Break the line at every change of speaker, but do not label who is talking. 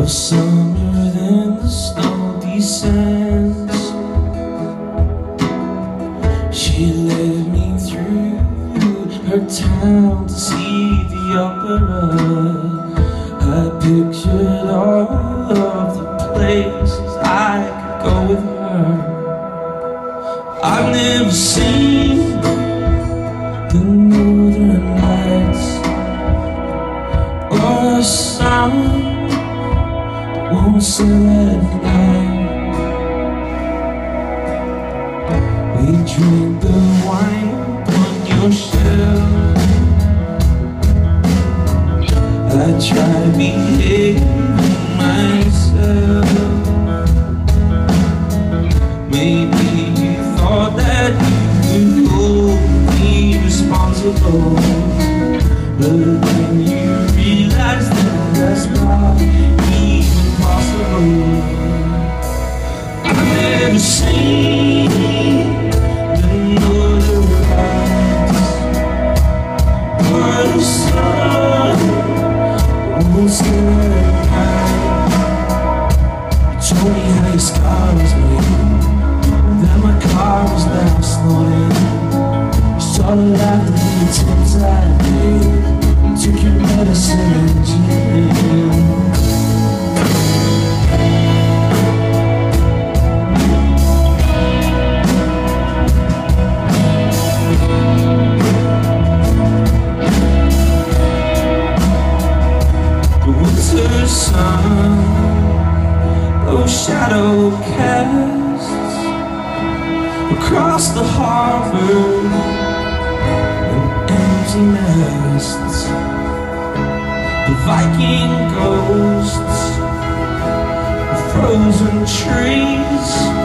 of summer then the snow descends She led me through her town to see the opera. I pictured all of the places I could go with her. I've never seen the northern lights or the sound won't night. We drink the wine on your shelf. I try behaving myself. Maybe you thought that you hold me responsible, but then you was now slowing. You saw the attempts I took your medicine and gin. Sun, those shadow casts across the harbor and empty nests. The Viking ghosts, the frozen trees,